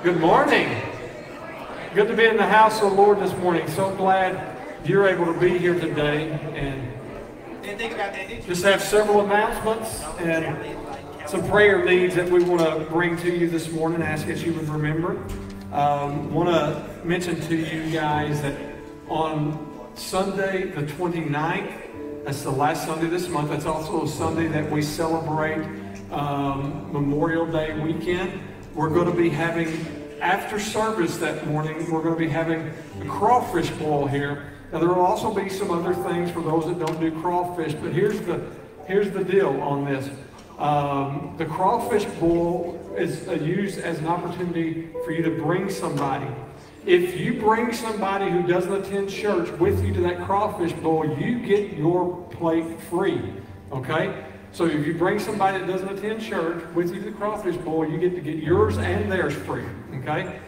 Good morning. Good to be in the house of the Lord this morning. So glad you're able to be here today and just have several announcements and some prayer needs that we want to bring to you this morning. Ask that you would remember. Um, want to mention to you guys that on Sunday the 29th, that's the last Sunday this month. That's also a Sunday that we celebrate um, Memorial Day weekend. We're going to be having, after service that morning, we're going to be having a crawfish boil here. Now there will also be some other things for those that don't do crawfish, but here's the, here's the deal on this. Um, the crawfish boil is uh, used as an opportunity for you to bring somebody. If you bring somebody who doesn't attend church with you to that crawfish boil, you get your plate free. Okay? So if you bring somebody that doesn't attend church with you to the crawfish boil, you get to get yours and theirs free. Okay?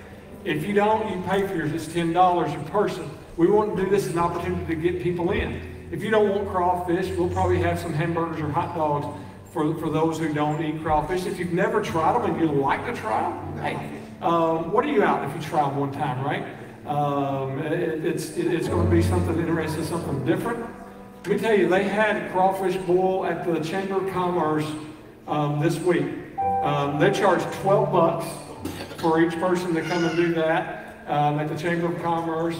If you don't, you pay for yours. It's $10 a person. We want to do this as an opportunity to get people in. If you don't want crawfish, we'll probably have some hamburgers or hot dogs for, for those who don't eat crawfish. If you've never tried them and you'd like to try them, hey, um, what are you out if you try them one time, right? Um, it, it's, it, it's going to be something interesting, something different. Let me tell you, they had crawfish boil at the Chamber of Commerce um, this week. Um, they charged 12 bucks for each person to come and do that um, at the Chamber of Commerce.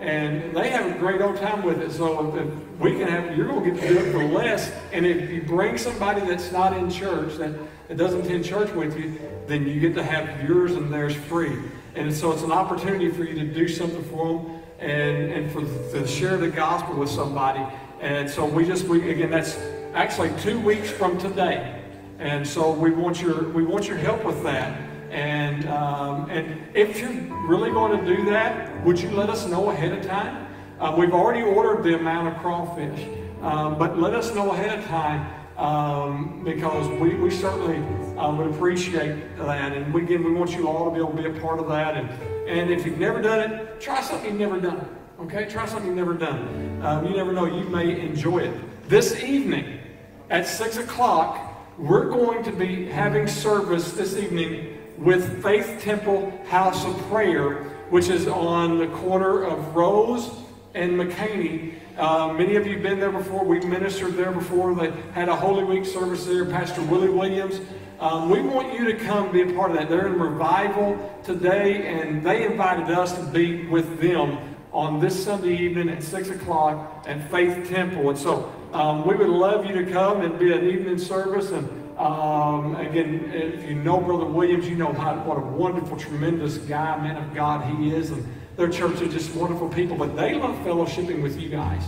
And they have a great old time with it. So if we can have, you're going to get to do it for less. And if you bring somebody that's not in church, that, that doesn't attend church with you, then you get to have yours and theirs free. And so it's an opportunity for you to do something for them and, and for to share the gospel with somebody and so we just, we, again, that's actually two weeks from today. And so we want your, we want your help with that. And, um, and if you're really going to do that, would you let us know ahead of time? Uh, we've already ordered the amount of crawfish, um, but let us know ahead of time um, because we, we certainly uh, would appreciate that. And we, again, we want you all to be able to be a part of that. And, and if you've never done it, try something you've never done. Okay, try something you've never done. Um, you never know, you may enjoy it. This evening at 6 o'clock, we're going to be having service this evening with Faith Temple House of Prayer, which is on the corner of Rose and McCaney. Uh, many of you have been there before. We've ministered there before. They had a Holy Week service there. Pastor Willie Williams. Um, we want you to come be a part of that. They're in revival today, and they invited us to be with them on this Sunday evening at 6 o'clock at Faith Temple. And so um, we would love you to come and be an evening service. And um, again, if you know Brother Williams, you know how, what a wonderful, tremendous guy, man of God he is. And their church are just wonderful people, but they love fellowshipping with you guys.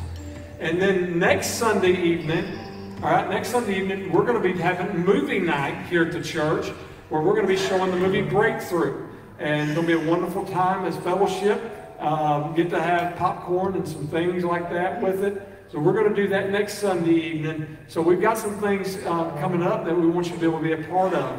And then next Sunday evening, all right, next Sunday evening, we're going to be having movie night here at the church where we're going to be showing the movie Breakthrough. And it'll be a wonderful time as fellowship. Um, get to have popcorn and some things like that with it. So we're going to do that next Sunday evening. So we've got some things uh, coming up that we want you to be able to be a part of.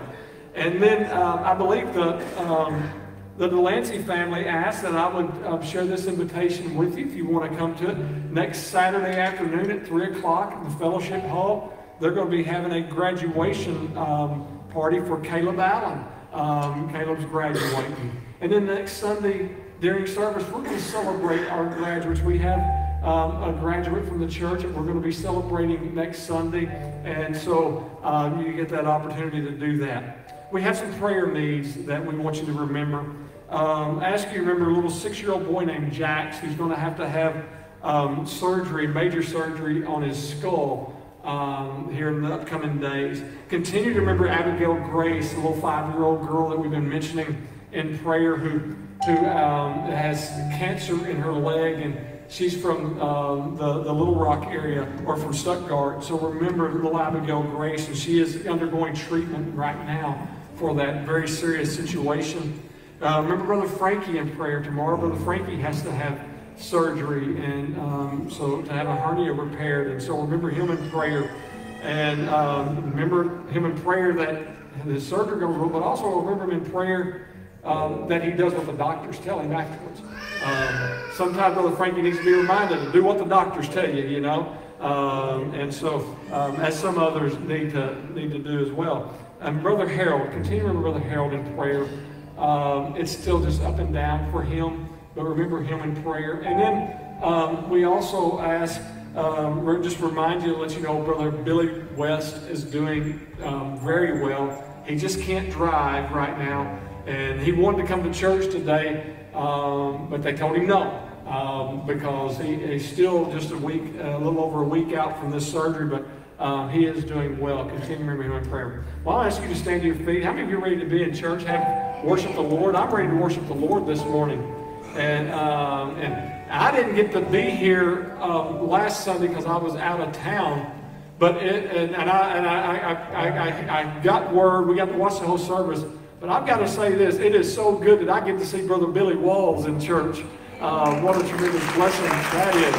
And then uh, I believe the, um, the Delancey family asked that I would uh, share this invitation with you if you want to come to it. Next Saturday afternoon at 3 o'clock in the Fellowship Hall, they're going to be having a graduation um, party for Caleb Allen. Um, Caleb's graduating. And then next Sunday, during service, we're going to celebrate our graduates. We have um, a graduate from the church that we're going to be celebrating next Sunday. And so um, you get that opportunity to do that. We have some prayer needs that we want you to remember. Um, ask you to remember a little six-year-old boy named Jax who's going to have to have um, surgery, major surgery on his skull um, here in the upcoming days. Continue to remember Abigail Grace, the little five-year-old girl that we've been mentioning in prayer who who um, has cancer in her leg, and she's from um, the, the Little Rock area or from Stuttgart. So remember little Abigail Grace, and she is undergoing treatment right now for that very serious situation. Uh, remember Brother Frankie in prayer tomorrow. Brother Frankie has to have surgery, and um, so to have a hernia repaired, and so remember him in prayer. And um, remember him in prayer that the surgery goes well, but also remember him in prayer um, that he does what the doctors tell him afterwards. Um, sometimes Brother Frankie needs to be reminded to do what the doctors tell you, you know. Um, and so, um, as some others need to need to do as well. And Brother Harold, continue to remember Brother Harold in prayer. um, it's still just up and down for him. But remember him in prayer. And then um, we also ask, um, just remind you, let you know, Brother Billy West is doing um, very well. He just can't drive right now. And he wanted to come to church today, um, but they told him no. Um, because he, he's still just a week, a little over a week out from this surgery, but um, he is doing well. Continue to in prayer. Well, I'll ask you to stand to your feet. How many of you are ready to be in church? Have worship the Lord? I'm ready to worship the Lord this morning. And, um, and I didn't get to be here um, last Sunday because I was out of town. But it, and, and, I, and I, I, I, I, got word, we got to watch the whole service. But I've got to say this, it is so good that I get to see Brother Billy Walls in church. Uh, what a tremendous blessing that is.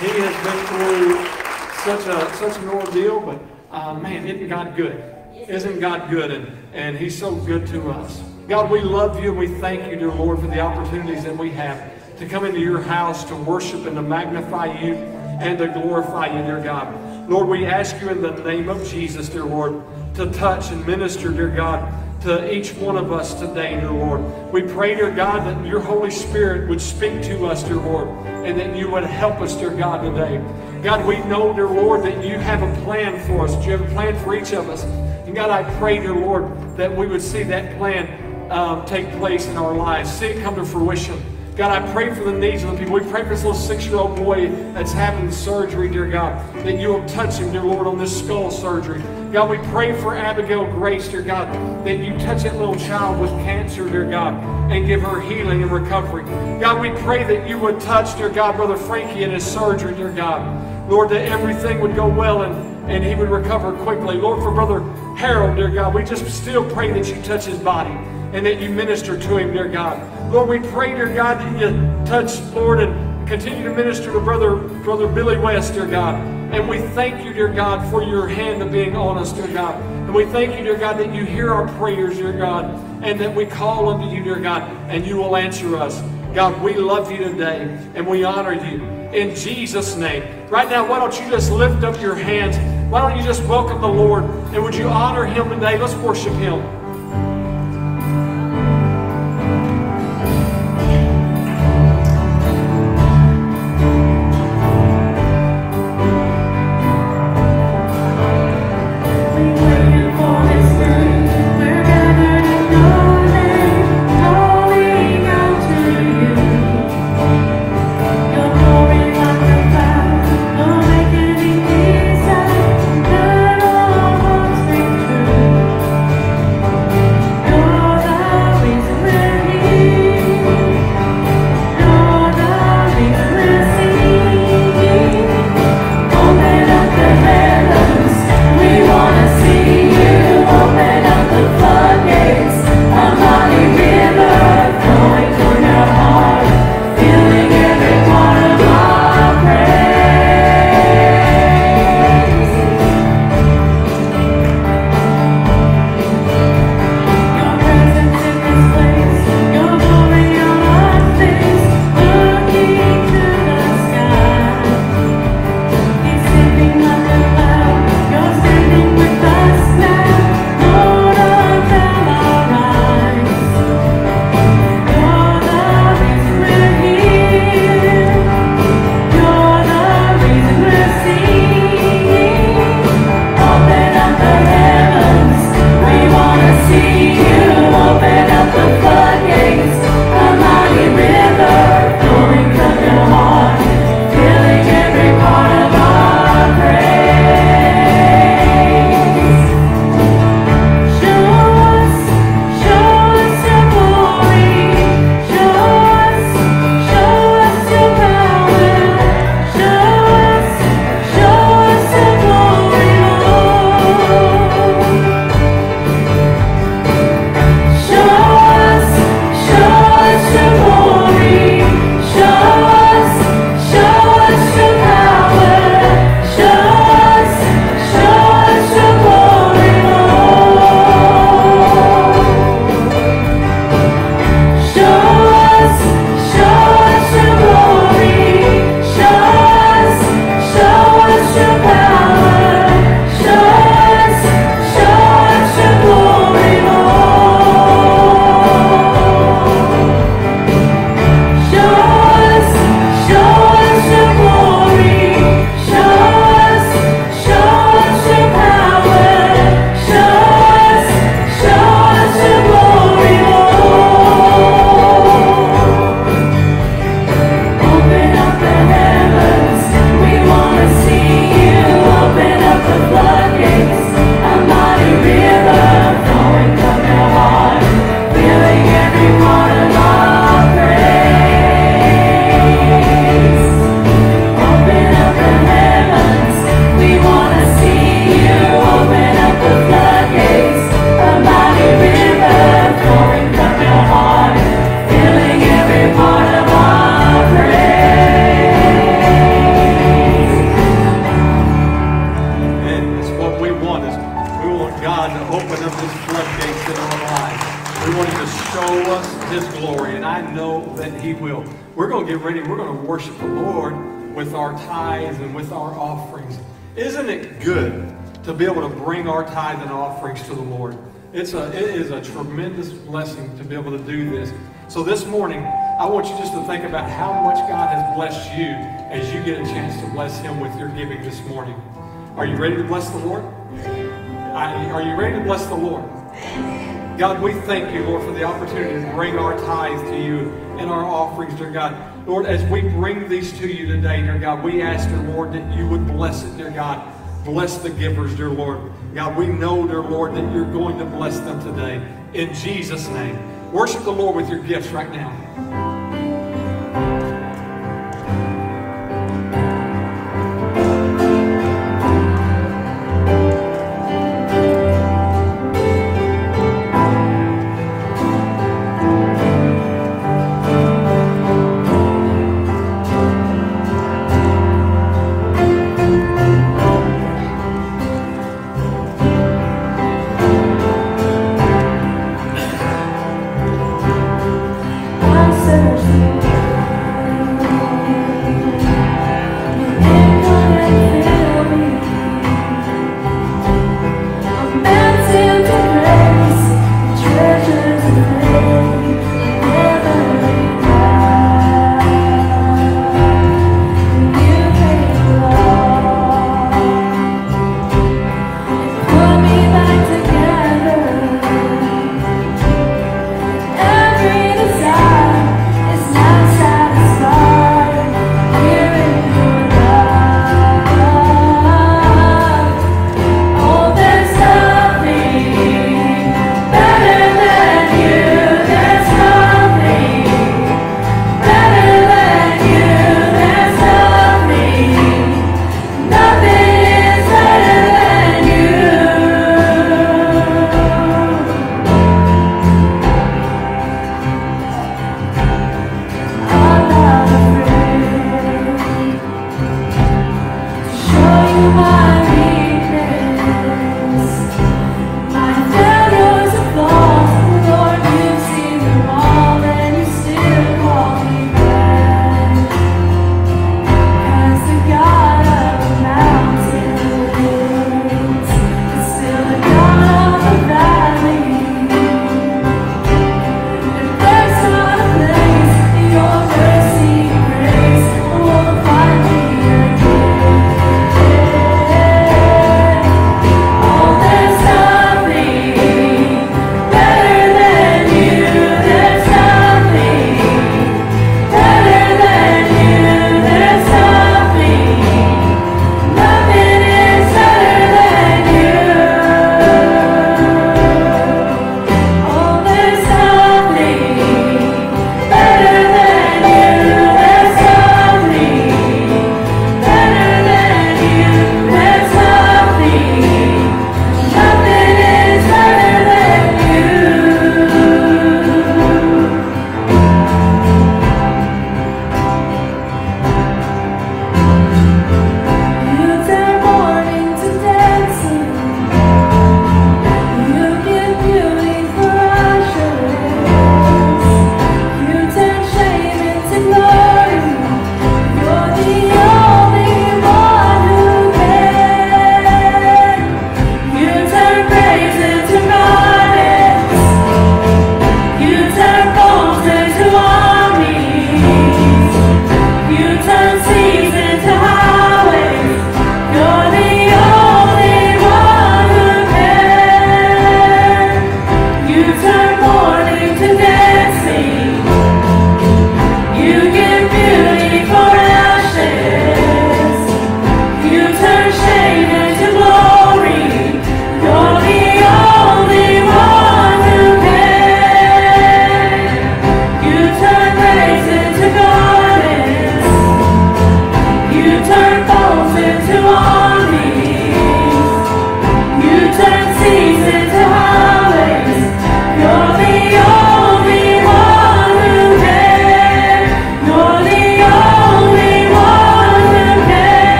He has been through such a such an ordeal, but uh, man, isn't God good? Isn't God good? And, and He's so good to us. God, we love you and we thank you, dear Lord, for the opportunities that we have to come into your house to worship and to magnify you and to glorify you, dear God. Lord, we ask you in the name of Jesus, dear Lord, to touch and minister, dear God, to each one of us today, dear Lord. We pray, dear God, that your Holy Spirit would speak to us, dear Lord, and that you would help us, dear God, today. God, we know, dear Lord, that you have a plan for us. You have a plan for each of us. And God, I pray, dear Lord, that we would see that plan um, take place in our lives, see it come to fruition. God, I pray for the needs of the people. We pray for this little six-year-old boy that's having surgery, dear God, that you will touch him, dear Lord, on this skull surgery. God, we pray for Abigail Grace, dear God, that you touch that little child with cancer, dear God, and give her healing and recovery. God, we pray that you would touch, dear God, Brother Frankie in his surgery, dear God. Lord, that everything would go well and, and he would recover quickly. Lord, for Brother Harold, dear God, we just still pray that you touch his body and that you minister to him, dear God. Lord, we pray, dear God, that you touch, Lord, and continue to minister to Brother, Brother Billy West, dear God. And we thank you, dear God, for your hand of being on us, dear God. And we thank you, dear God, that you hear our prayers, dear God, and that we call unto you, dear God, and you will answer us. God, we love you today, and we honor you in Jesus' name. Right now, why don't you just lift up your hands? Why don't you just welcome the Lord? And would you honor him today? Let's worship him. Tithe and offerings to the Lord? It's a, it is a tremendous blessing to be able to do this. So this morning, I want you just to think about how much God has blessed you as you get a chance to bless Him with your giving this morning. Are you ready to bless the Lord? Are you ready to bless the Lord? God, we thank you, Lord, for the opportunity to bring our tithes to you and our offerings, dear God. Lord, as we bring these to you today, dear God, we ask, dear Lord, that you would bless it, dear God. Bless the givers, dear Lord. God, we know, dear Lord, that you're going to bless them today. In Jesus' name. Worship the Lord with your gifts right now.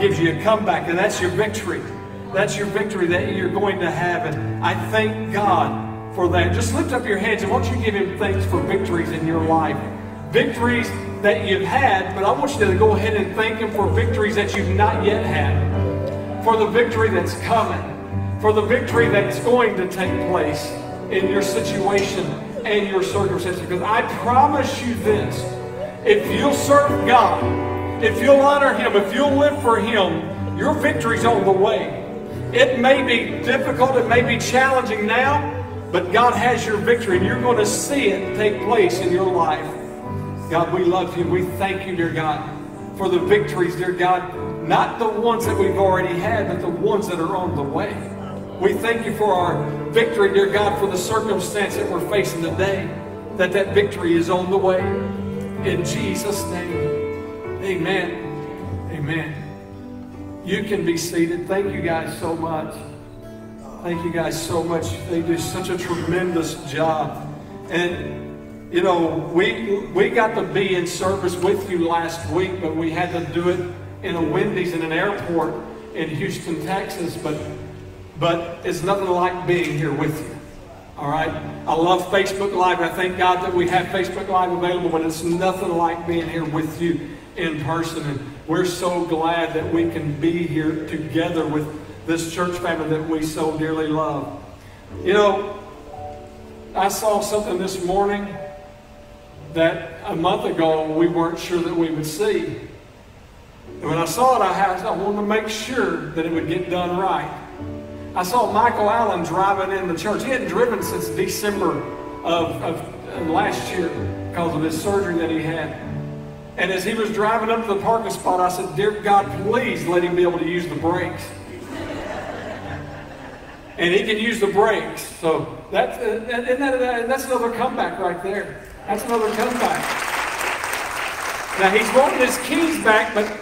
Gives you a comeback, and that's your victory. That's your victory that you're going to have. And I thank God for that. Just lift up your hands and won't you give Him thanks for victories in your life? Victories that you've had, but I want you to go ahead and thank Him for victories that you've not yet had. For the victory that's coming. For the victory that's going to take place in your situation and your circumstances. Because I promise you this if you'll serve God, if you'll honor Him, if you'll live for Him, your victory's on the way. It may be difficult, it may be challenging now, but God has your victory, and you're going to see it take place in your life. God, we love you. We thank you, dear God, for the victories, dear God, not the ones that we've already had, but the ones that are on the way. We thank you for our victory, dear God, for the circumstance that we're facing today, that that victory is on the way. In Jesus' name. Amen. Amen. You can be seated. Thank you guys so much. Thank you guys so much. They do such a tremendous job. And, you know, we, we got to be in service with you last week, but we had to do it in a Wendy's in an airport in Houston, Texas. But, but it's nothing like being here with you. All right? I love Facebook Live. I thank God that we have Facebook Live available, but it's nothing like being here with you in person. And we're so glad that we can be here together with this church family that we so dearly love. You know, I saw something this morning that a month ago we weren't sure that we would see. And when I saw it, I, had, I wanted to make sure that it would get done right. I saw Michael Allen driving in the church. He hadn't driven since December of, of last year because of his surgery that he had. And as he was driving up to the parking spot, I said, Dear God, please let him be able to use the brakes. and he can use the brakes. So that's, uh, that, that's another comeback right there. That's another comeback. Now he's wanting his keys back, but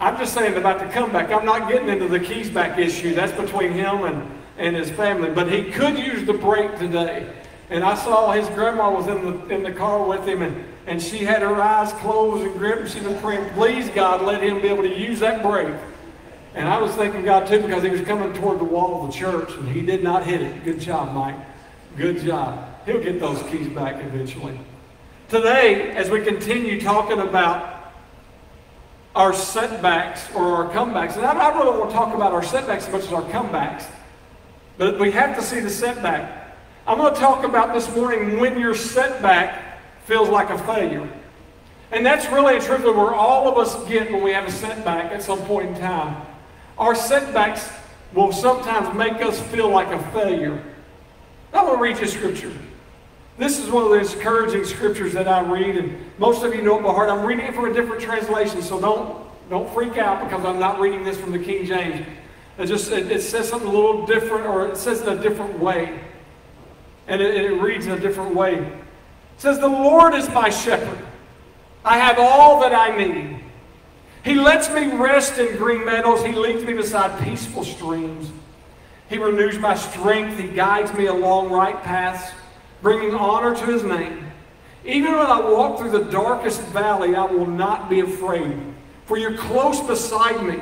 I'm just saying about the comeback. I'm not getting into the keys back issue. That's between him and, and his family. But he could use the brake today. And I saw his grandma was in the, in the car with him, and and she had her eyes closed and gripped, and she was praying, please, God, let him be able to use that brake. And I was thanking God, too, because he was coming toward the wall of the church, and he did not hit it. Good job, Mike. Good job. He'll get those keys back eventually. Today, as we continue talking about our setbacks or our comebacks, and I, I really want to talk about our setbacks as much as our comebacks, but we have to see the setback. I'm going to talk about this morning when your setback feels like a failure. And that's really and truthfully where all of us get when we have a setback at some point in time. Our setbacks will sometimes make us feel like a failure. I want to read you scripture. This is one of those encouraging scriptures that I read, and most of you know it by heart. I'm reading it from a different translation, so don't, don't freak out because I'm not reading this from the King James. It just it, it says something a little different, or it says it a different way. And it, it reads in a different way It says, The Lord is my shepherd. I have all that I need. He lets me rest in green meadows. He leads me beside peaceful streams. He renews my strength. He guides me along right paths, bringing honor to his name. Even when I walk through the darkest valley, I will not be afraid. For you're close beside me.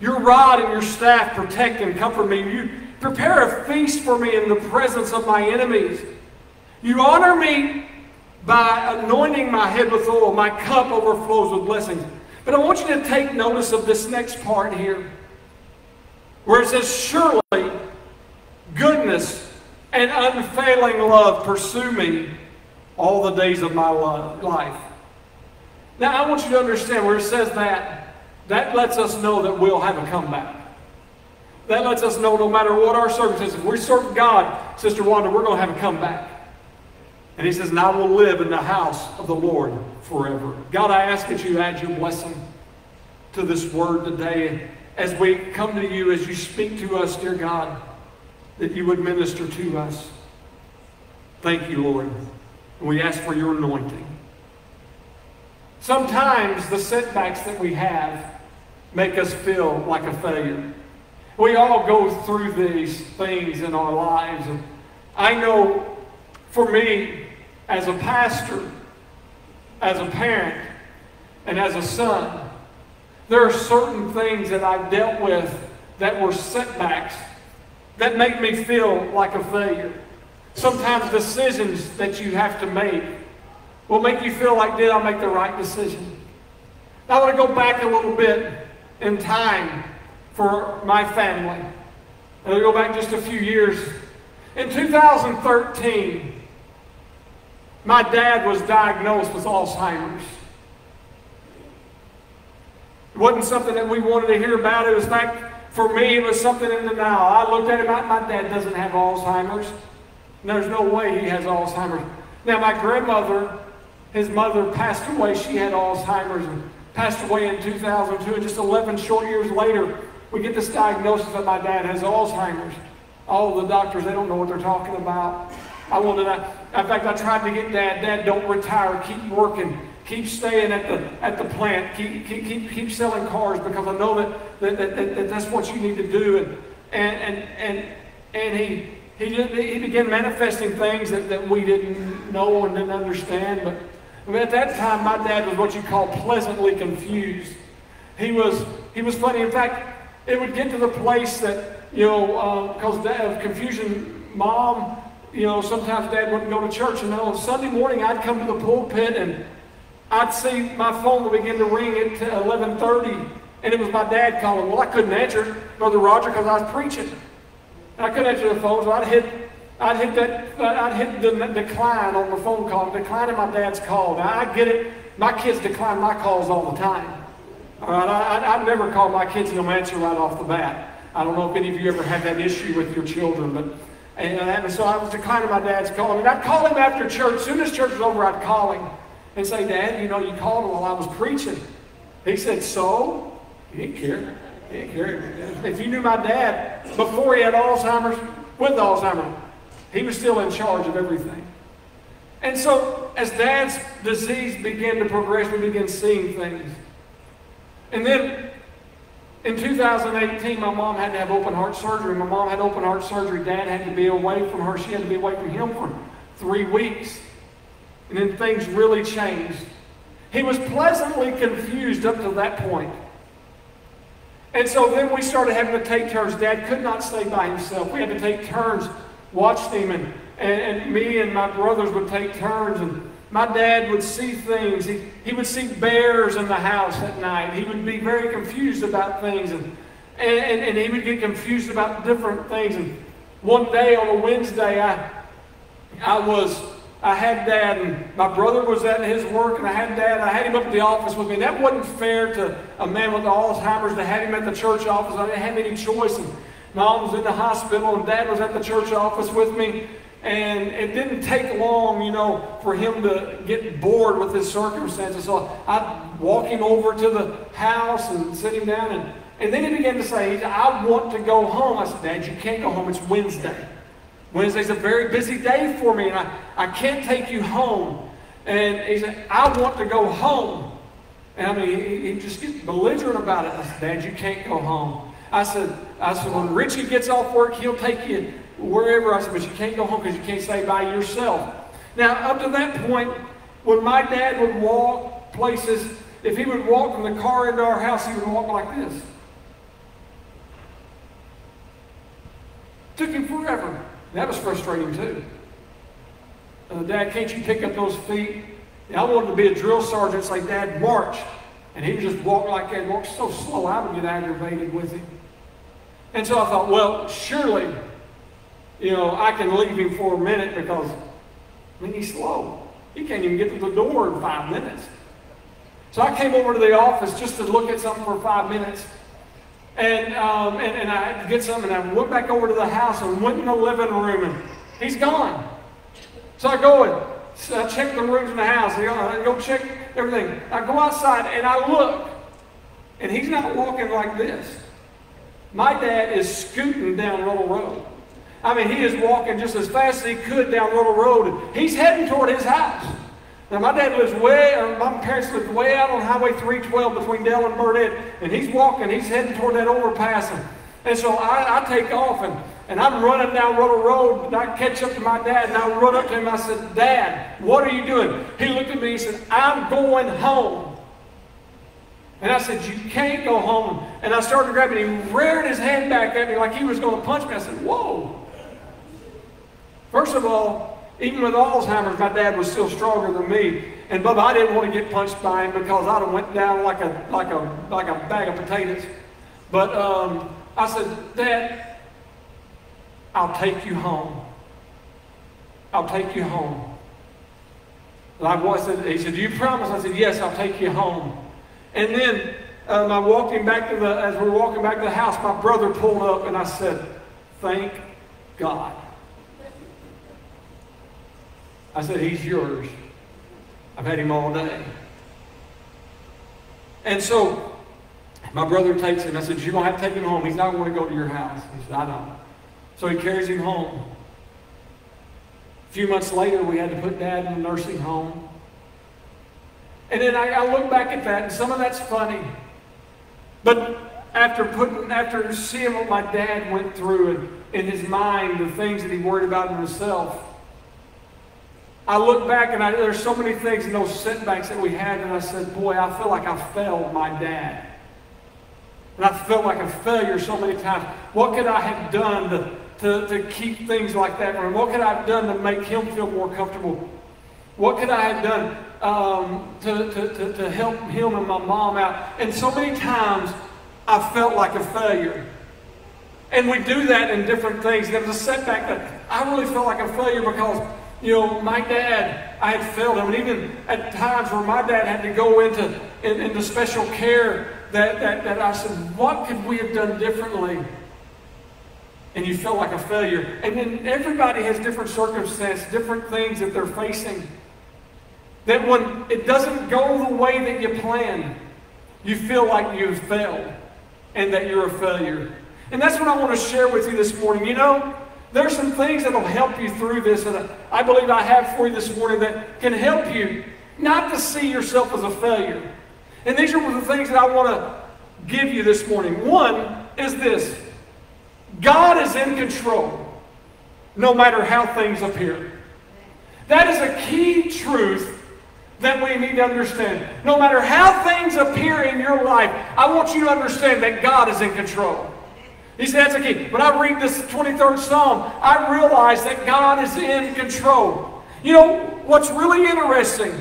Your rod and your staff protect and comfort me. You prepare a feast for me in the presence of my enemies. You honor me by anointing my head with oil. My cup overflows with blessings. But I want you to take notice of this next part here, where it says, Surely goodness and unfailing love pursue me all the days of my life. Now, I want you to understand where it says that, that lets us know that we'll have a comeback. That lets us know no matter what our circumstances, if we serve God, Sister Wanda, we're going to have a comeback. And he says, and I will live in the house of the Lord forever. God, I ask that you add your blessing to this word today as we come to you, as you speak to us, dear God, that you would minister to us. Thank you, Lord. And we ask for your anointing. Sometimes the setbacks that we have make us feel like a failure. We all go through these things in our lives. And I know for me, as a pastor, as a parent, and as a son, there are certain things that I've dealt with that were setbacks that make me feel like a failure. Sometimes decisions that you have to make will make you feel like, did I make the right decision? I want to go back a little bit in time for my family. And I'll go back just a few years. In 2013, my dad was diagnosed with Alzheimer's. It wasn't something that we wanted to hear about. It was fact, for me, it was something in now. I looked at him, my dad doesn't have Alzheimer's. There's no way he has Alzheimer's. Now, my grandmother, his mother passed away. She had Alzheimer's and passed away in 2002. And just 11 short years later, we get this diagnosis that my dad has Alzheimer's. All the doctors, they don't know what they're talking about. I wanted to, in fact, I tried to get dad, dad, don't retire, keep working, keep staying at the, at the plant, keep, keep, keep, keep selling cars because I know that, that, that, that, that that's what you need to do. And, and, and, and, and he, he, did, he began manifesting things that, that we didn't know and didn't understand. But, but at that time, my dad was what you call pleasantly confused. He was, he was funny. In fact, it would get to the place that, you know, because uh, of confusion, mom you know, sometimes Dad wouldn't go to church, and then on Sunday morning I'd come to the pulpit and I'd see my phone would begin to ring at 11:30, and it was my dad calling. Well, I couldn't answer, Brother Roger, because I was preaching. I couldn't answer the phone, so I'd hit, I'd hit that, I'd hit the decline on the phone call, declining my dad's call. Now I get it. My kids decline my calls all the time. All right, I, I, never call my kids no answer right off the bat. I don't know if any of you ever had that issue with your children, but and, and so I was declining my dad's call. And I'd call him after church. As soon as church was over, I'd call him and say, Dad, you know, you called while I was preaching. He said, So? He didn't care. He didn't care. If you knew my dad, before he had Alzheimer's, with Alzheimer's, he was still in charge of everything. And so, as dad's disease began to progress, we began seeing things. And then in 2018, my mom had to have open heart surgery. My mom had open heart surgery. Dad had to be away from her. She had to be away from him for three weeks. And then things really changed. He was pleasantly confused up to that point. And so then we started having to take turns. Dad could not stay by himself. We had to take turns watching him. And, and, and me and my brothers would take turns. And my dad would see things. He, he would see bears in the house at night. He would be very confused about things. And, and, and he would get confused about different things. And one day on a Wednesday, I, I was, I had dad, and my brother was at his work, and I had dad. I had him up at the office with me. And that wasn't fair to a man with Alzheimer's to have him at the church office. I didn't have any choice. And mom was in the hospital, and dad was at the church office with me. And it didn't take long, you know, for him to get bored with his circumstances. So I'd walk him over to the house and sit him down. And, and then he began to say, I want to go home. I said, Dad, you can't go home. It's Wednesday. Wednesday's a very busy day for me, and I, I can't take you home. And he said, I want to go home. And I mean, he, he just gets belligerent about it. I said, Dad, you can't go home. I said, I said, when Richie gets off work, he'll take you wherever. I said, but you can't go home because you can't stay by yourself. Now, up to that point, when my dad would walk places, if he would walk from the car into our house, he would walk like this. Took him forever. That was frustrating too. Uh, Dad, can't you pick up those feet? I wanted to be a drill sergeant, say, Dad, march. And he would just walk like that, walk so slow, I would get aggravated with him. And so I thought, well, surely, you know, I can leave him for a minute because, I mean, he's slow. He can't even get to the door in five minutes. So I came over to the office just to look at something for five minutes. And, um, and, and I had to get something. And I went back over to the house and went in the living room, and he's gone. So I go and so I check the rooms in the house. I go check everything. I go outside and I look, and he's not walking like this. My dad is scooting down Little Road. I mean, he is walking just as fast as he could down Little Road. He's heading toward his house. Now, my dad lives way, or my parents live way out on Highway 312 between Dell and Burnett, and he's walking, he's heading toward that overpass. And, and so I, I, take off, and, and I'm running down Little Road, and I catch up to my dad, and I run up to him, I said, Dad, what are you doing? He looked at me, he said, I'm going home. And I said, You can't go home. And I started grabbing him. He reared his hand back at me like he was going to punch me. I said, Whoa. First of all, even with Alzheimer's, my dad was still stronger than me. And Bubba, I didn't want to get punched by him because I'd have went down like a like a like a bag of potatoes. But um, I said, Dad, I'll take you home. I'll take you home. And I said, he said, Do you promise? I said, Yes, I'll take you home. And then um, I'm walking back to the, as we were walking back to the house, my brother pulled up and I said, Thank God. I said, He's yours. I've had him all day. And so my brother takes him. I said, You're to have to take him home. He's not going to go to your house. He said, I know. So he carries him home. A few months later, we had to put dad in a nursing home. And then I, I look back at that, and some of that's funny. But after putting, after seeing what my dad went through and in his mind, the things that he worried about in himself, I look back and I, there's so many things in those setbacks that we had, and I said, boy, I feel like I failed my dad. And I felt like a failure so many times. What could I have done to, to, to keep things like that from? What could I have done to make him feel more comfortable? What could I have done um, to, to, to, to help him and my mom out? And so many times I felt like a failure. And we do that in different things. There was a setback that I really felt like a failure because you know, my dad, I had failed him. And even at times where my dad had to go into, in, into special care, that, that, that I said, what could we have done differently? And you felt like a failure. And then everybody has different circumstances, different things that they're facing. That when it doesn't go the way that you planned, you feel like you've failed and that you're a failure. And that's what I want to share with you this morning. You know, there's some things that will help you through this that I believe I have for you this morning that can help you not to see yourself as a failure. And these are the things that I want to give you this morning. One is this God is in control no matter how things appear. That is a key truth that we need to understand. No matter how things appear in your life, I want you to understand that God is in control. He said that's a key. When I read this 23rd Psalm, I realize that God is in control. You know, what's really interesting,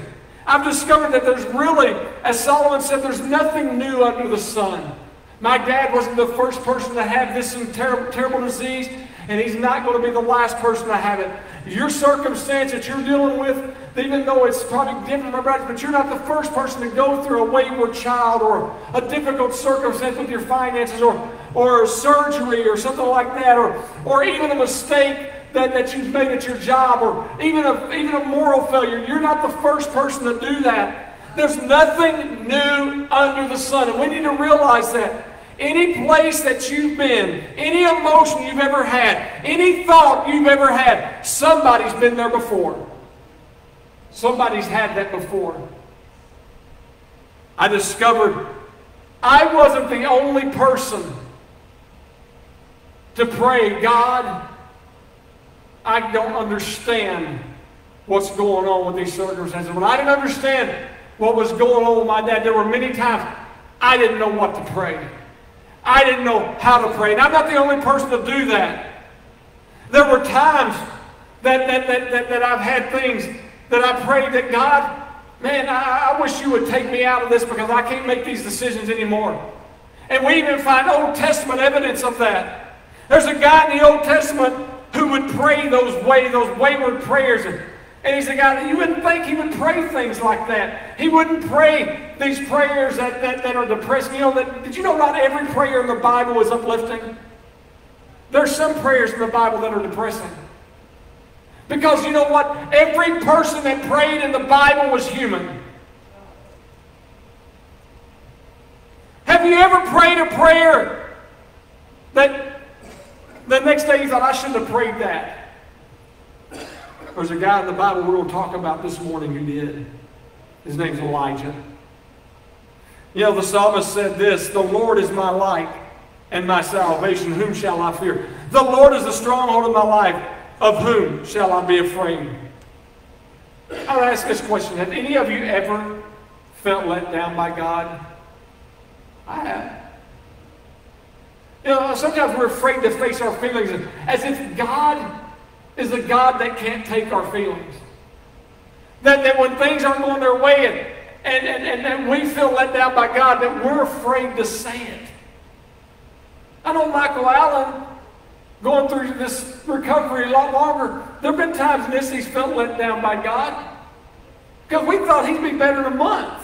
I've discovered that there's really, as Solomon said, there's nothing new under the sun. My dad wasn't the first person to have this terrible, terrible disease, and he's not going to be the last person to have it. Your circumstance that you're dealing with, even though it's probably different from brothers, but you're not the first person to go through a wayward child or a difficult circumstance with your finances or, or surgery or something like that, or, or even a mistake that, that you've made at your job, or even a, even a moral failure. You're not the first person to do that. There's nothing new under the sun, and we need to realize that. Any place that you've been, any emotion you've ever had, any thought you've ever had, somebody's been there before. Somebody's had that before. I discovered I wasn't the only person to pray, God, I don't understand what's going on with these circumstances. When I didn't understand what was going on with my dad, there were many times I didn't know what to pray. I didn't know how to pray. And I'm not the only person to do that. There were times that, that, that, that, that I've had things that I prayed that God, man, I, I wish you would take me out of this because I can't make these decisions anymore. And we even find Old Testament evidence of that. There's a guy in the Old Testament who would pray those way, those wayward prayers. And, and he's a guy that you wouldn't think he would pray things like that. He wouldn't pray these prayers that, that, that are depressing. You know, that, did you know not every prayer in the Bible is uplifting? There's some prayers in the Bible that are depressing. Because you know what? Every person that prayed in the Bible was human. Have you ever prayed a prayer that the next day you thought, I shouldn't have prayed that? There's a guy in the Bible we're going to talk about this morning who did. His name's Elijah. You know, the psalmist said this The Lord is my light and my salvation. Whom shall I fear? The Lord is the stronghold of my life. Of whom shall I be afraid? I'll ask this question Have any of you ever felt let down by God? I have. You know, sometimes we're afraid to face our feelings as if God is a God that can't take our feelings. That, that when things aren't going their way and, and, and, and we feel let down by God, that we're afraid to say it. I know Michael Allen going through this recovery a lot longer. There have been times he's felt let down by God because we thought he'd be better in a month.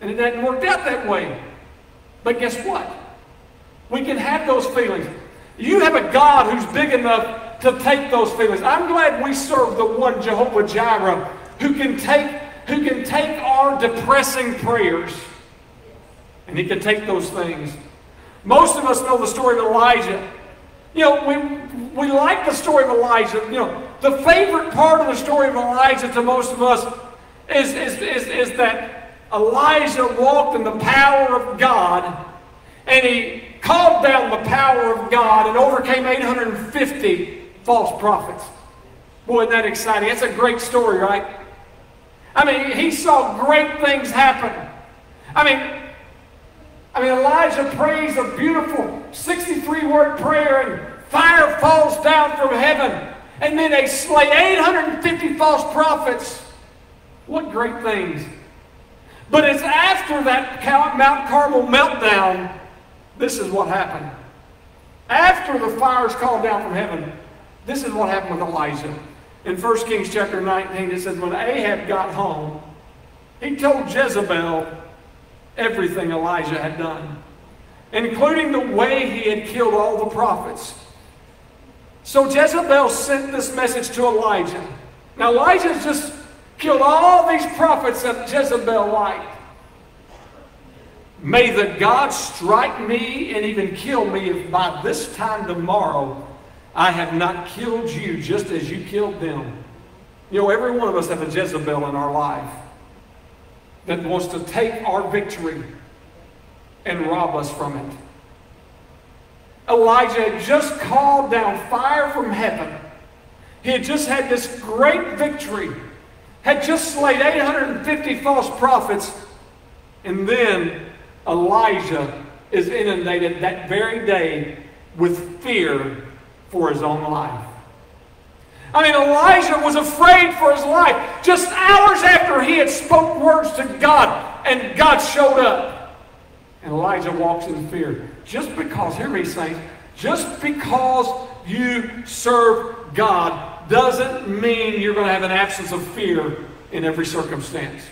And it hadn't worked out that way. But guess what? We can have those feelings. You have a God who's big enough to take those feelings. I'm glad we serve the one Jehovah Jireh who can take who can take our depressing prayers and he can take those things. Most of us know the story of Elijah. You know, we, we like the story of Elijah. You know, the favorite part of the story of Elijah to most of us is, is, is, is that Elijah walked in the power of God and he called down the power of God and overcame 850 false prophets. Boy, isn't that exciting? That's a great story, right? I mean, he saw great things happen. I mean, I mean, Elijah prays a beautiful 63 word prayer and fire falls down from heaven. And then they slay 850 false prophets. What great things. But it's after that Mount Carmel meltdown, this is what happened. After the fires called down from heaven, this is what happened with Elijah. In 1 Kings chapter 19, it says, When Ahab got home, he told Jezebel everything Elijah had done, including the way he had killed all the prophets. So Jezebel sent this message to Elijah. Now, Elijah's just killed all these prophets that Jezebel liked. May the God strike me and even kill me if by this time tomorrow I have not killed you just as you killed them. You know, every one of us have a Jezebel in our life that wants to take our victory and rob us from it. Elijah had just called down fire from heaven. He had just had this great victory had just slayed 850 false prophets, and then Elijah is inundated that very day with fear for his own life. I mean, Elijah was afraid for his life just hours after he had spoke words to God, and God showed up. And Elijah walks in fear. Just because, hear me, saints, just because you serve God doesn't mean you're going to have an absence of fear in every circumstance.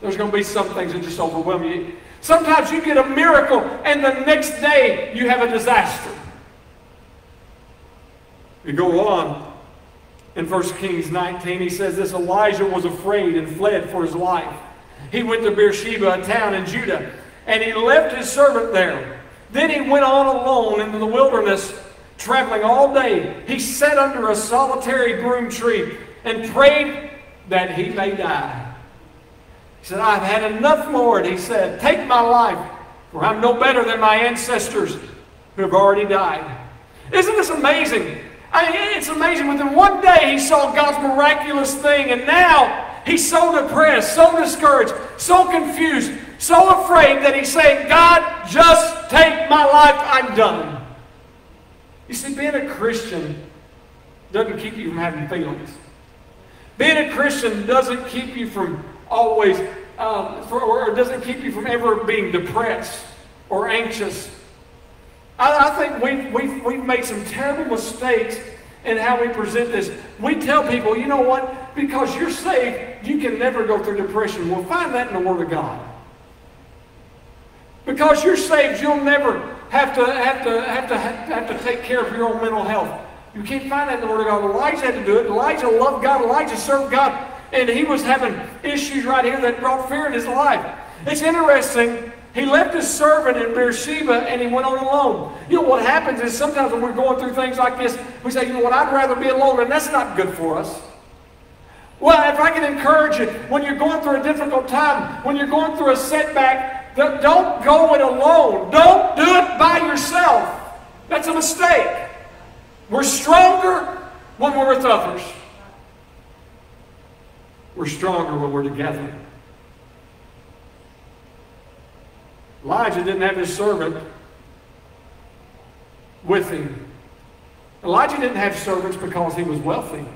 There's going to be some things that just overwhelm you. Sometimes you get a miracle and the next day you have a disaster. We go on in 1 Kings 19, he says this Elijah was afraid and fled for his life. He went to Beersheba, a town in Judah, and he left his servant there. Then he went on alone into the wilderness traveling all day, he sat under a solitary broom tree and prayed that he may die. He said, I've had enough, Lord. He said, Take my life, for I'm no better than my ancestors who have already died. Isn't this amazing? I mean, it's amazing. Within one day, he saw God's miraculous thing, and now he's so depressed, so discouraged, so confused, so afraid that he's saying, God, just take my life. I'm done. You see, being a Christian doesn't keep you from having feelings. Being a Christian doesn't keep you from always, um, for, or doesn't keep you from ever being depressed or anxious. I, I think we've, we've, we've made some terrible mistakes in how we present this. We tell people, you know what? Because you're saved, you can never go through depression. We'll find that in the Word of God. Because you're saved, you'll never have to have to have to have to take care of your own mental health. You can't find that in the Word of God. Elijah had to do it. Elijah loved God. Elijah served God. And he was having issues right here that brought fear in his life. It's interesting. He left his servant in Beersheba and he went on alone. You know what happens is sometimes when we're going through things like this, we say, you know what, I'd rather be alone, and that's not good for us. Well, if I can encourage you, when you're going through a difficult time, when you're going through a setback, don't go it alone. Don't do it by yourself. That's a mistake. We're stronger when we're with others. We're stronger when we're together. Elijah didn't have his servant with him. Elijah didn't have servants because he was wealthy.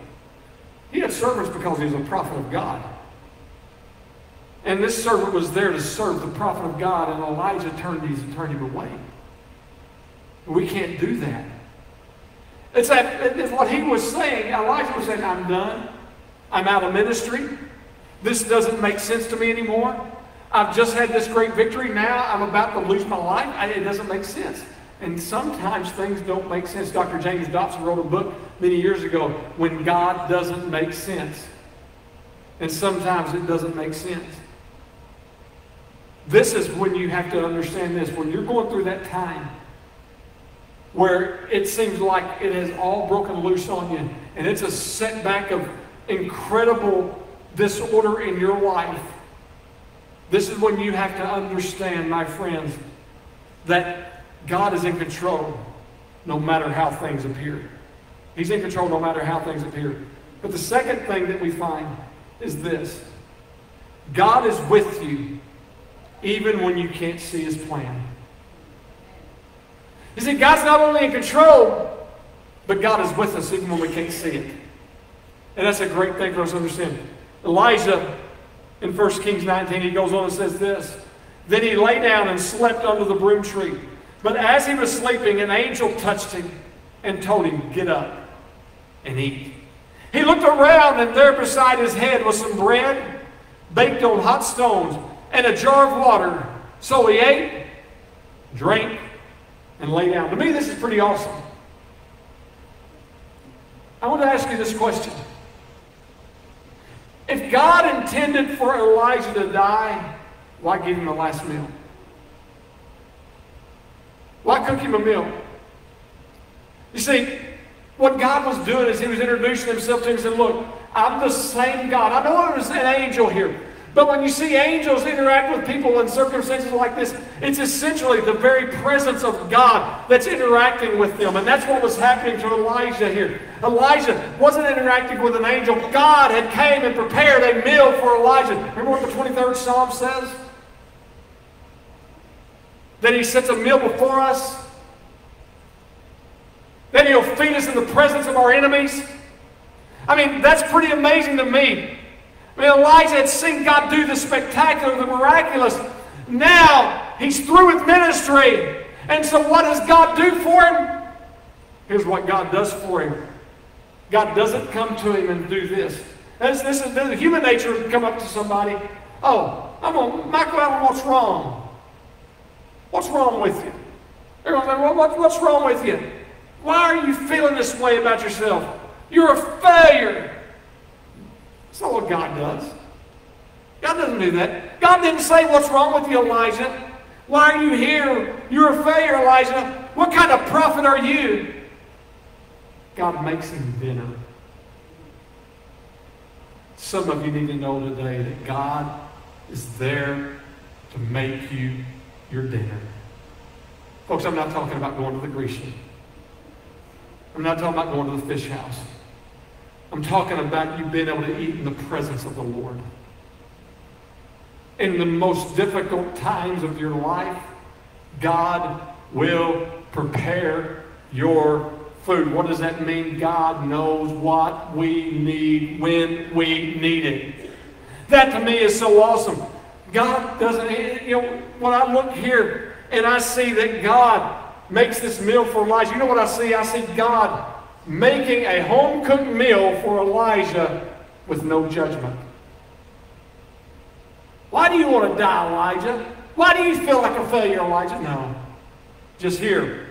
He had servants because he was a prophet of God. And this servant was there to serve the prophet of God, and Elijah turned, these, and turned him away. We can't do that. It's, that, it's what he was saying. Elijah was saying, I'm done. I'm out of ministry. This doesn't make sense to me anymore. I've just had this great victory. Now I'm about to lose my life. it doesn't make sense. And sometimes things don't make sense. Dr. James Dobson wrote a book many years ago, When God Doesn't Make Sense. And sometimes it doesn't make sense. This is when you have to understand this. When you're going through that time where it seems like it has all broken loose on you, and it's a setback of incredible disorder in your life, this is when you have to understand, my friends, that God is in control no matter how things appear. He's in control no matter how things appear. But the second thing that we find is this God is with you even when you can't see his plan. You see, God's not only in control, but God is with us even when we can't see it. And that's a great thing for us to understand. Elijah in 1 Kings 19, he goes on and says this Then he lay down and slept under the broom tree. But as he was sleeping, an angel touched him and told him, Get up and eat. He looked around, and there beside his head was some bread baked on hot stones and a jar of water. So he ate, drank, and lay down. To me, this is pretty awesome. I want to ask you this question. If God intended for Elijah to die, why give him the last meal? Why cook him a meal? You see, what God was doing is He was introducing Himself to him and said, Look, I'm the same God. I know there was an angel here. But when you see angels interact with people in circumstances like this, it's essentially the very presence of God that's interacting with them. And that's what was happening to Elijah here. Elijah wasn't interacting with an angel. God had came and prepared a meal for Elijah. Remember what the 23rd Psalm says? That he sets a meal before us. That he'll feed us in the presence of our enemies. I mean, that's pretty amazing to me. I mean, Elijah had seen God do the spectacular, the miraculous. Now he's through with ministry. And so, what does God do for him? Here's what God does for him God doesn't come to him and do this. This, this is the human nature to come up to somebody. Oh, I'm going, Michael Allen, what's wrong? What's wrong with you? Everyone's like, well, what, what's wrong with you? Why are you feeling this way about yourself? You're a failure. That's not what God does. God doesn't do that. God didn't say, What's wrong with you, Elijah? Why are you here? You're a failure, Elijah. What kind of prophet are you? God makes him dinner. Some of you need to know today that God is there to make you your dinner. Folks, I'm not talking about going to the Grecian. I'm not talking about going to the fish house. I'm talking about you being able to eat in the presence of the Lord. In the most difficult times of your life, God will prepare your food. What does that mean? God knows what we need when we need it. That to me is so awesome. God doesn't, you know, when I look here and I see that God makes this meal for Elijah, you know what I see? I see God making a home cooked meal for Elijah with no judgment. Why do you want to die, Elijah? Why do you feel like a failure, Elijah? No. Just here.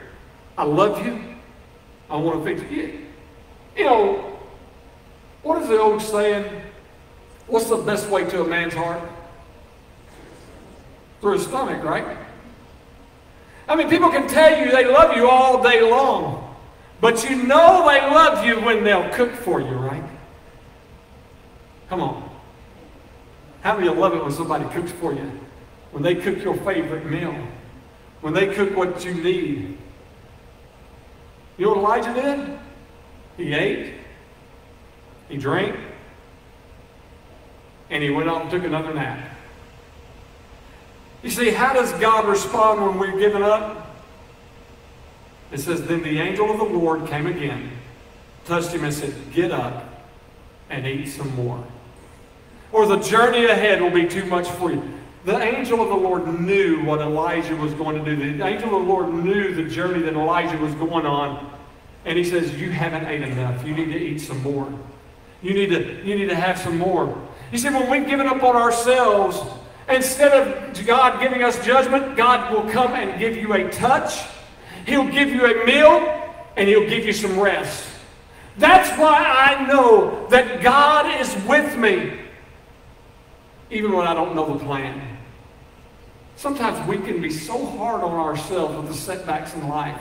I love you. I want to fix you. You know, what is the old saying? What's the best way to a man's heart? Through his stomach, right? I mean, people can tell you they love you all day long, but you know they love you when they'll cook for you, right? Come on. How many you love it when somebody cooks for you? When they cook your favorite meal? When they cook what you need? You know what Elijah did? He ate, he drank, and he went out and took another nap. You see, how does God respond when we're giving up? It says, Then the angel of the Lord came again, touched him, and said, Get up and eat some more. Or the journey ahead will be too much for you. The angel of the Lord knew what Elijah was going to do. The angel of the Lord knew the journey that Elijah was going on. And he says, You haven't ate enough. You need to eat some more. You need to, you need to have some more. He said, When we've given up on ourselves, instead of God giving us judgment, God will come and give you a touch. He'll give you a meal, and He'll give you some rest. That's why I know that God is with me, even when I don't know the plan. Sometimes we can be so hard on ourselves with the setbacks in life.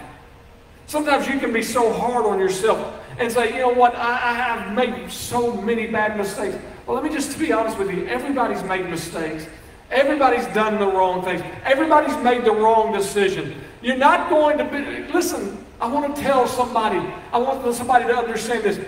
Sometimes you can be so hard on yourself and say, you know what, I, I have made so many bad mistakes. Well, let me just be honest with you. Everybody's made mistakes. Everybody's done the wrong things. Everybody's made the wrong decision. You're not going to be, listen, I want to tell somebody, I want somebody to understand this.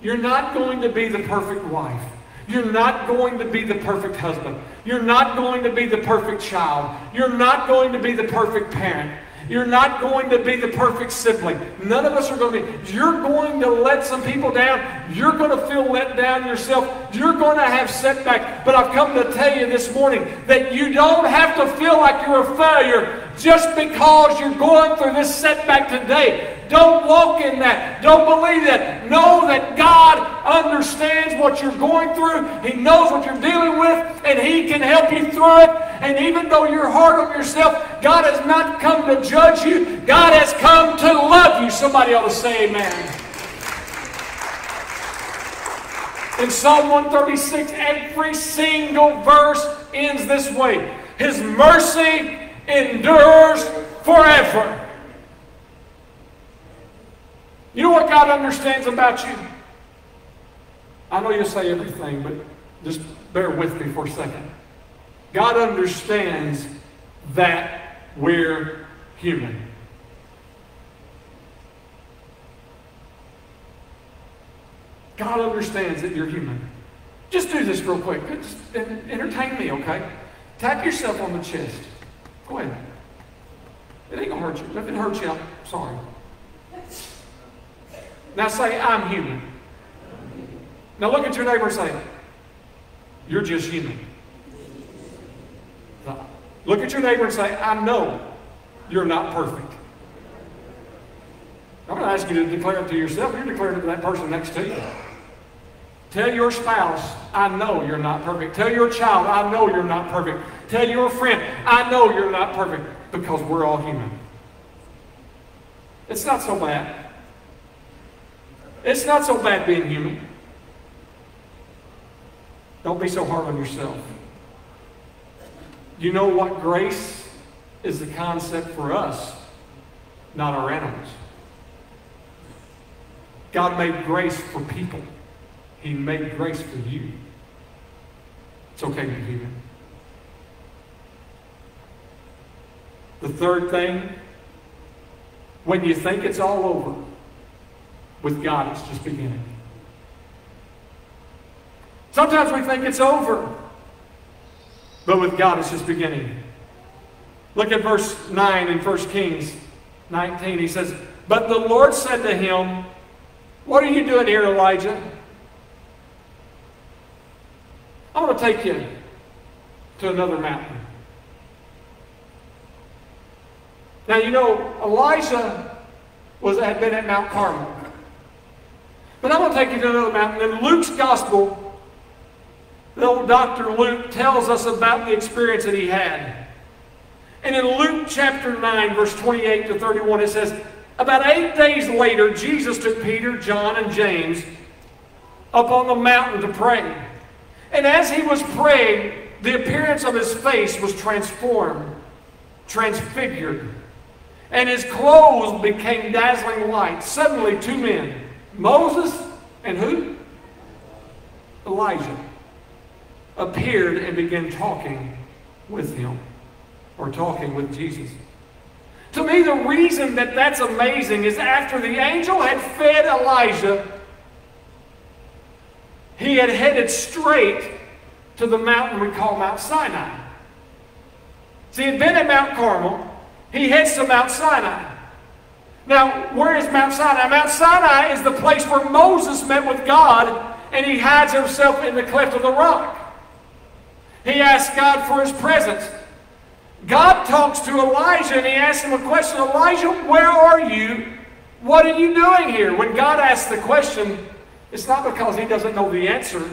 You're not going to be the perfect wife. You're not going to be the perfect husband. You're not going to be the perfect child. You're not going to be the perfect parent. You're not going to be the perfect sibling. None of us are going to be. You're going to let some people down. You're going to feel let down yourself. You're going to have setback. But I've come to tell you this morning that you don't have to feel like you're a failure just because you're going through this setback today. Don't walk in that. Don't believe that. Know that God understands what you're going through. He knows what you're dealing with, and He can help you through it. And even though you're hard on yourself, God has not come to judge you. God has come to love you. Somebody ought to say amen. In Psalm 136, every single verse ends this way His mercy endures forever. You know what God understands about you? I know you say everything, but just bear with me for a second. God understands that we're human. God understands that you're human. Just do this real quick. Just entertain me, okay? Tap yourself on the chest. Go ahead. It ain't gonna hurt you. If it hurts you, I'm sorry. Now say, I'm human. Now look at your neighbor and say, You're just human. Look at your neighbor and say, I know you're not perfect. I'm going to ask you to declare it to yourself. You're declaring it to that person next to you. Tell your spouse, I know you're not perfect. Tell your child, I know you're not perfect. Tell your friend, I know you're not perfect because we're all human. It's not so bad. It's not so bad being human. Don't be so hard on yourself. You know what grace is the concept for us, not our animals. God made grace for people. He made grace for you. It's okay to be human. The third thing, when you think it's all over, With God, it's just beginning. Sometimes we think it's over, but with God, it's just beginning. Look at verse 9 in 1 Kings 19. He says, But the Lord said to him, What are you doing here, Elijah? I want to take you to another mountain. Now, you know, Elijah was, had been at Mount Carmel. But I'm going to take you to another mountain. In Luke's gospel, the old Dr. Luke tells us about the experience that he had. And in Luke chapter 9, verse 28 to 31, it says, About eight days later, Jesus took Peter, John, and James up on the mountain to pray. And as he was praying, the appearance of his face was transformed, transfigured, and his clothes became dazzling white. Suddenly, two men, Moses and who? Elijah, appeared and began talking with him or talking with Jesus. To me, the reason that that's amazing is after the angel had fed Elijah, he had headed straight to the mountain we call Mount Sinai. See, he had been at Mount Carmel. He heads to Mount Sinai. Now, where is Mount Sinai? Mount Sinai is the place where Moses met with God and he hides himself in the cleft of the rock. He asks God for his presence. God talks to Elijah and he asks him a question Elijah, where are you? What are you doing here? When God asks the question, it's not because he doesn't know the answer.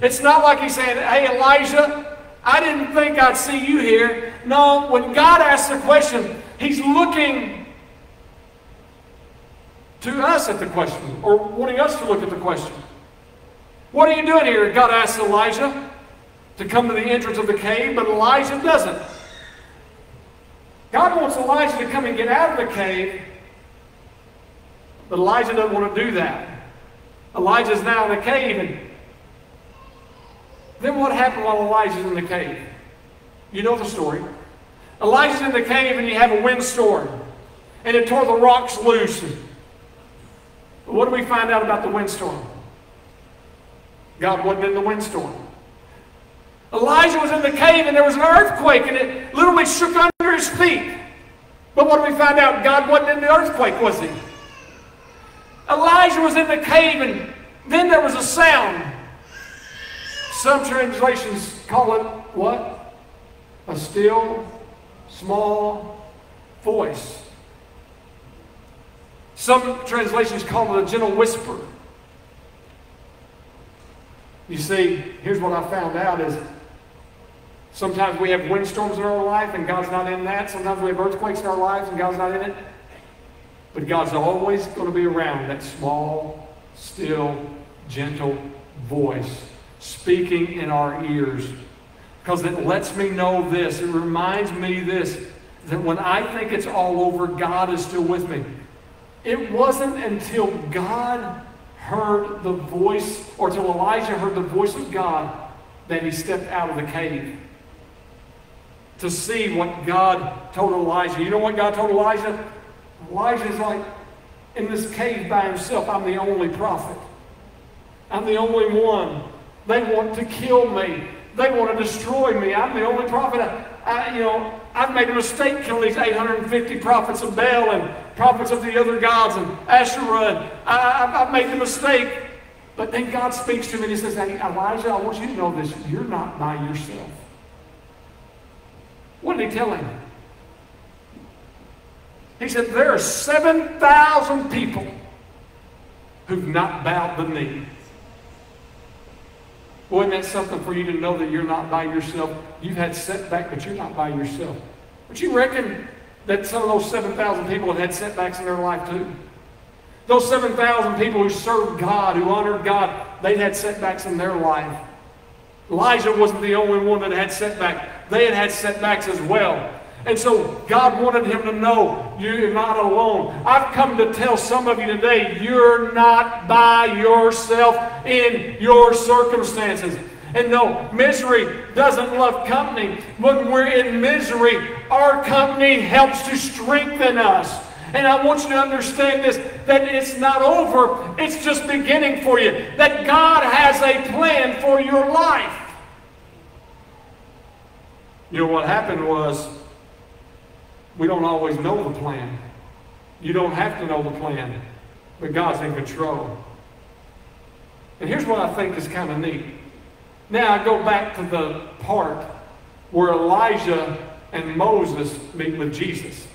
It's not like he's saying, Hey, Elijah, I didn't think I'd see you here. No, when God asks the question, he's looking to us at the question or wanting us to look at the question. What are you doing here? God asks Elijah to come to the entrance of the cave, but Elijah doesn't. God wants Elijah to come and get out of the cave, but Elijah doesn't want to do that. Elijah's now in the cave, and then what happened while Elijah's in the cave? You know the story. Elijah's in the cave, and you have a windstorm, and it tore the rocks loose. What do we find out about the windstorm? God wasn't in the windstorm. Elijah was in the cave and there was an earthquake and it literally shook under his feet. But what do we find out? God wasn't in the earthquake, was he? Elijah was in the cave and then there was a sound. Some translations call it what? A still, small voice. Some translations call it a gentle whisper. You see, here's what I found out is Sometimes we have windstorms in our life and God's not in that. Sometimes we have earthquakes in our lives and God's not in it. But God's always going to be around that small, still, gentle voice speaking in our ears. Because it lets me know this. It reminds me this that when I think it's all over, God is still with me. It wasn't until God heard the voice, or till Elijah heard the voice of God, that he stepped out of the cave to see what God told Elijah. You know what God told Elijah? Elijah's like in this cave by himself. I'm the only prophet. I'm the only one. They want to kill me. They want to destroy me. I'm the only prophet. I, I, you know, I've made a mistake killing these 850 prophets of Baal and prophets of the other gods and Asherah. I, have made the mistake. But then God speaks to me and he says, hey, Elijah, I want you to know this. You're not by yourself. What did he tell him? He said, There are 7,000 people who've not bowed the knee. Boy, that's something for you to know that you're not by yourself. You've had setback, but you're not by yourself. But you reckon that some of those 7,000 people have had setbacks in their life too? Those 7,000 people who served God, who honored God, they had setbacks in their life. Elijah wasn't the only one that had setbacks they had had setbacks as well. And so God wanted him to know you're not alone. I've come to tell some of you today you're not by yourself in your circumstances. And no, misery doesn't love company. When we're in misery, our company helps to strengthen us. And I want you to understand this that it's not over, it's just beginning for you. That God has a plan for your life. You know what happened was we don't always know the plan. You don't have to know the plan, but God's in control. And here's what I think is kind of neat. Now I go back to the part where Elijah and Moses meet with Jesus.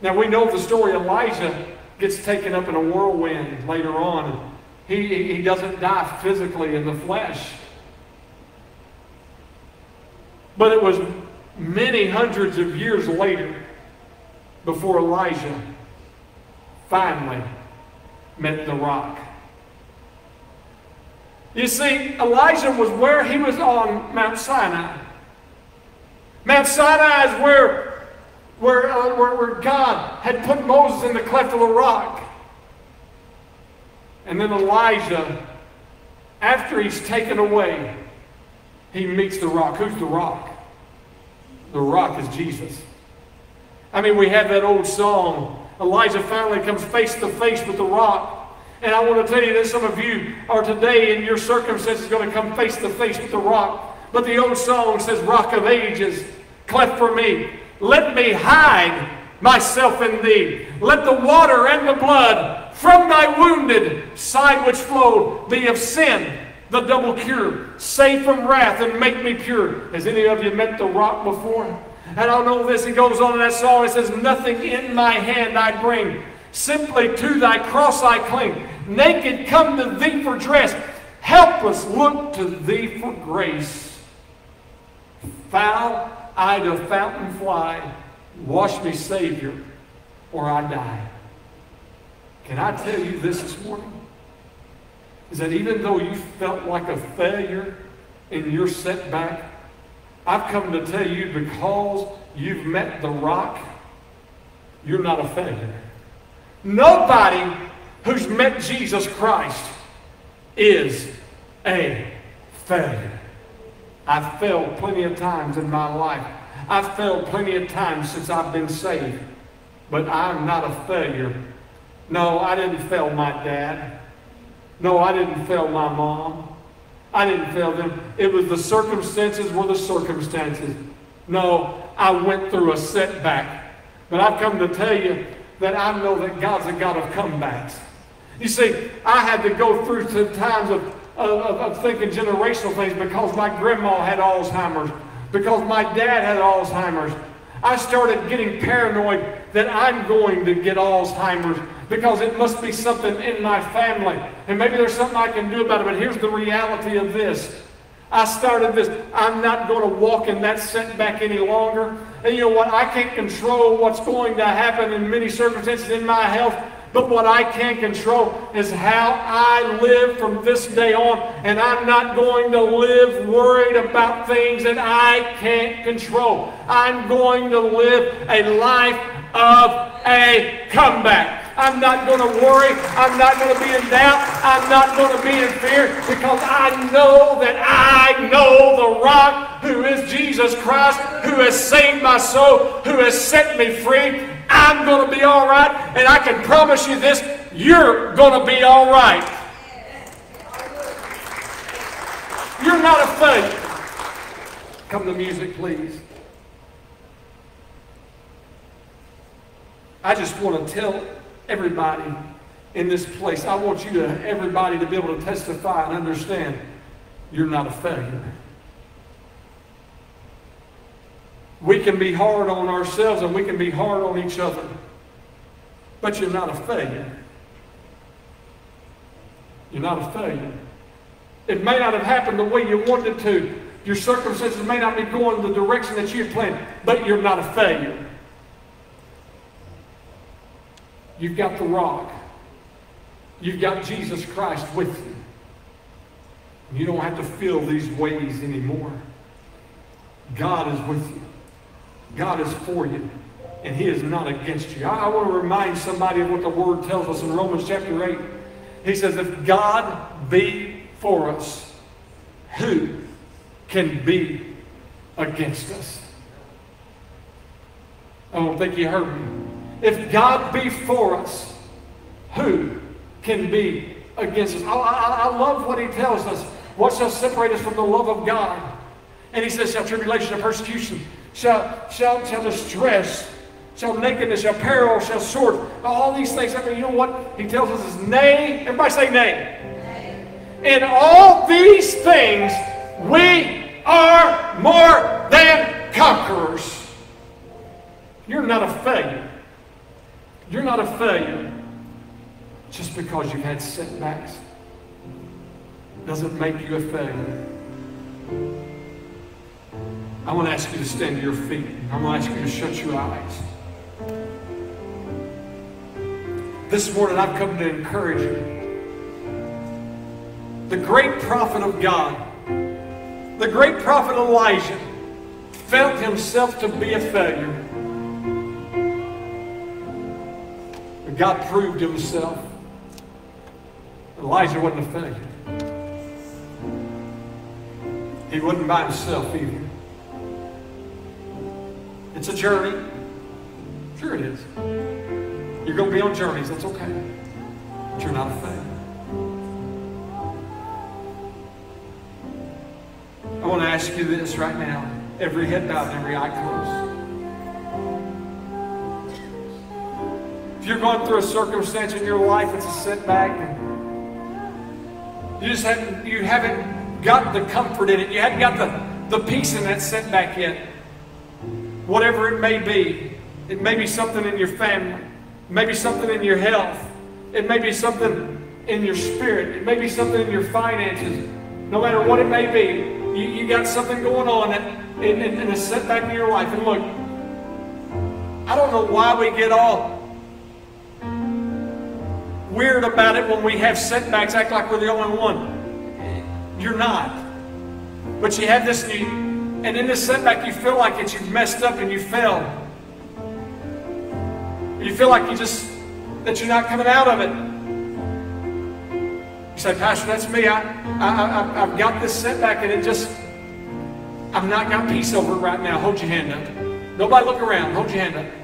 Now we know the story. Elijah gets taken up in a whirlwind later on. He, he doesn't die physically in the flesh. But it was many hundreds of years later before Elijah finally met the rock. You see, Elijah was where he was on Mount Sinai. Mount Sinai is where, where, uh, where, where God had put Moses in the cleft of the rock. And then Elijah, after he's taken away, he meets the rock. Who's the rock? The rock is Jesus. I mean, we have that old song. Elijah finally comes face to face with the rock. And I want to tell you that some of you are today in your circumstances going to come face to face with the rock. But the old song says, Rock of Ages, cleft for me. Let me hide myself in thee. Let the water and the blood from thy wounded side which flowed be of sin, the double cure. Save from wrath and make me pure. Has any of you met the rock before? And I know this. He goes on in that song. It says, Nothing in my hand I bring. Simply to thy cross I cling. Naked come to thee for dress. Helpless look to thee for grace. Foul I to fountain fly, wash me, Savior, or I die. Can I tell you this this morning? Is that even though you felt like a failure in your setback, I've come to tell you because you've met the rock, you're not a failure. Nobody who's met Jesus Christ is a failure. I've failed plenty of times in my life. I've failed plenty of times since I've been saved. But I'm not a failure. No, I didn't fail my dad. No, I didn't fail my mom. I didn't fail them. It was the circumstances were the circumstances. No, I went through a setback. But I've come to tell you that I know that God's a God of comebacks. You see, I had to go through some times of of, of thinking generational things because my grandma had Alzheimer's, because my dad had Alzheimer's. I started getting paranoid that I'm going to get Alzheimer's because it must be something in my family. And maybe there's something I can do about it, but here's the reality of this. I started this. I'm not going to walk in that setback any longer. And you know what? I can't control what's going to happen in many circumstances in my health. But what I can control is how I live from this day on. And I'm not going to live worried about things that I can't control. I'm going to live a life of a comeback. I'm not going to worry. I'm not going to be in doubt. I'm not going to be in fear because I know that I know the rock who is Jesus Christ, who has saved my soul, who has set me free. I'm going to be all right. And I can promise you this you're going to be all right. You're not a failure. Come to music, please. I just want to tell everybody in this place, I want you to, everybody to be able to testify and understand you're not a failure. We can be hard on ourselves and we can be hard on each other, but you're not a failure. You're not a failure. It may not have happened the way you wanted to. Your circumstances may not be going the direction that you planned, but you're not a failure. You've got the rock. You've got Jesus Christ with you. You don't have to feel these ways anymore. God is with you. God is for you. And he is not against you. I, I want to remind somebody of what the word tells us in Romans chapter 8. He says, if God be for us, who can be against us? I don't think you heard me. If God be for us, who can be against us? I, I, I love what he tells us. What shall separate us from the love of God? And he says, shall tribulation and persecution, shall, shall, shall distress, shall nakedness, shall peril, shall sword. All these things. I mean, you know what he tells us is nay. Everybody say nay. nay. In all these things, we are more than conquerors. You're not a failure. You're not a failure just because you've had setbacks. Doesn't make you a failure. I want to ask you to stand to your feet. I'm going to ask you to shut your eyes. This morning I've come to encourage you. The great prophet of God, the great prophet Elijah, felt himself to be a failure. But God proved himself. Elijah wasn't a failure. He wasn't by himself either. It's a journey. Sure it is. You're going to be on journeys. That's okay. But you're not a failure. I want to ask you this right now. Every head bowed and every eye closed. If you're going through a circumstance in your life, it's a setback, and you just haven't, you haven't got the comfort in it. You haven't got the, the peace in that setback yet whatever it may be. It may be something in your family, maybe something in your health, it may be something in your spirit, it may be something in your finances. No matter what it may be, you, you got something going on in a setback in your life. And look, I don't know why we get all weird about it when we have setbacks, act like we're the only one. You're not. But you have this, and you, and in this setback, you feel like it, you've messed up and you fell. You feel like you just, that you're not coming out of it. You say, Pastor, that's me. I, I, I, I've got this setback and it just, I've not got peace over it right now. Hold your hand up. Nobody look around. Hold your hand up.